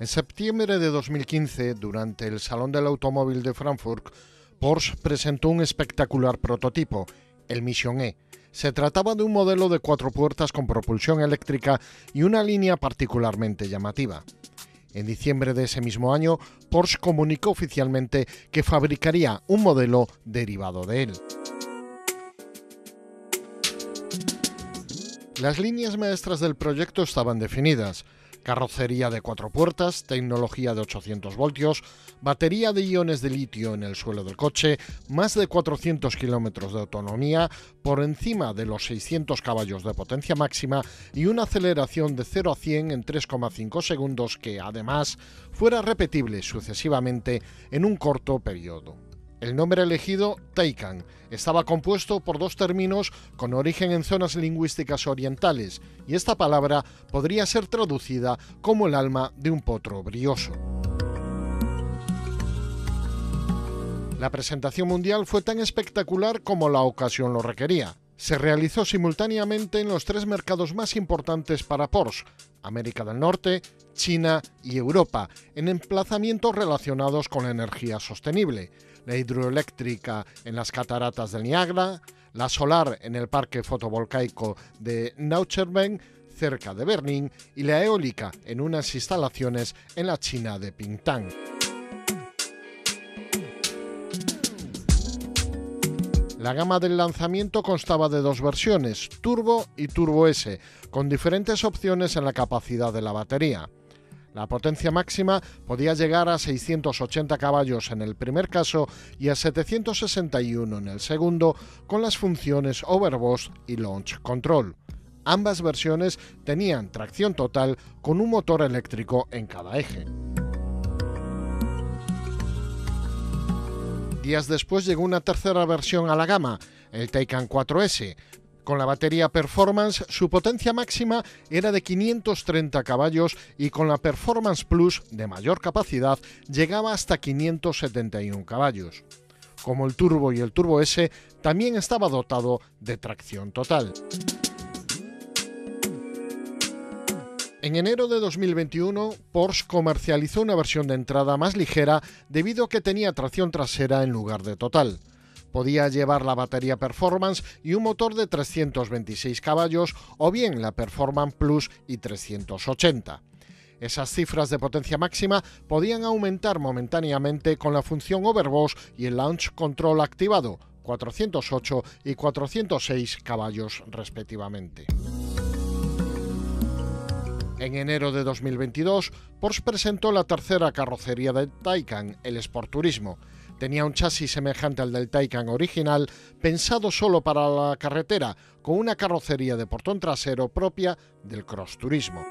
En septiembre de 2015, durante el Salón del Automóvil de Frankfurt, Porsche presentó un espectacular prototipo, el Mission E. Se trataba de un modelo de cuatro puertas con propulsión eléctrica y una línea particularmente llamativa. En diciembre de ese mismo año, Porsche comunicó oficialmente que fabricaría un modelo derivado de él. Las líneas maestras del proyecto estaban definidas carrocería de cuatro puertas, tecnología de 800 voltios, batería de iones de litio en el suelo del coche, más de 400 kilómetros de autonomía, por encima de los 600 caballos de potencia máxima y una aceleración de 0 a 100 en 3,5 segundos que, además, fuera repetible sucesivamente en un corto periodo. El nombre elegido, Taycan, estaba compuesto por dos términos con origen en zonas lingüísticas orientales, y esta palabra podría ser traducida como el alma de un potro brioso. La presentación mundial fue tan espectacular como la ocasión lo requería. Se realizó simultáneamente en los tres mercados más importantes para Porsche, América del Norte, China y Europa, en emplazamientos relacionados con la energía sostenible la hidroeléctrica en las cataratas del Niagara, la solar en el parque fotovoltaico de Naucherben, cerca de Berlín, y la eólica en unas instalaciones en la China de Pingtang. La gama del lanzamiento constaba de dos versiones, Turbo y Turbo S, con diferentes opciones en la capacidad de la batería. La potencia máxima podía llegar a 680 caballos en el primer caso y a 761 en el segundo, con las funciones Overboost y Launch Control. Ambas versiones tenían tracción total con un motor eléctrico en cada eje. Días después llegó una tercera versión a la gama, el Taycan 4S, con la batería Performance, su potencia máxima era de 530 caballos y con la Performance Plus, de mayor capacidad, llegaba hasta 571 caballos. Como el Turbo y el Turbo S, también estaba dotado de tracción total. En enero de 2021, Porsche comercializó una versión de entrada más ligera debido a que tenía tracción trasera en lugar de total. Podía llevar la batería Performance y un motor de 326 caballos o bien la Performance Plus y 380. Esas cifras de potencia máxima podían aumentar momentáneamente con la función Overboost y el Launch Control activado, 408 y 406 caballos respectivamente. En enero de 2022, Porsche presentó la tercera carrocería de Taycan, el Sport Turismo. Tenía un chasis semejante al del Taycan original, pensado solo para la carretera, con una carrocería de portón trasero propia del cross turismo.